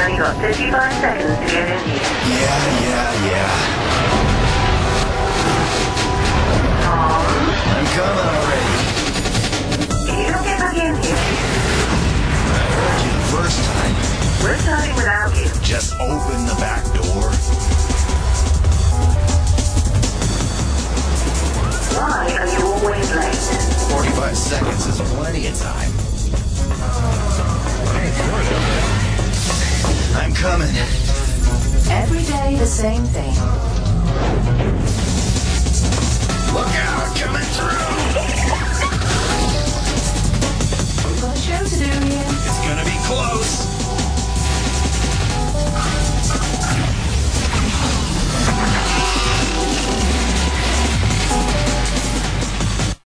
only got 35 seconds to get in here. Yeah, yeah, yeah. Tom, I'm coming already. you don't get back in here, I heard you the first time. we're starting without you. Just open the back door. Why are you always late? 45 seconds is plenty of time. coming. Every day the same thing. Look out, coming through! Got a show to do here. It's gonna be close.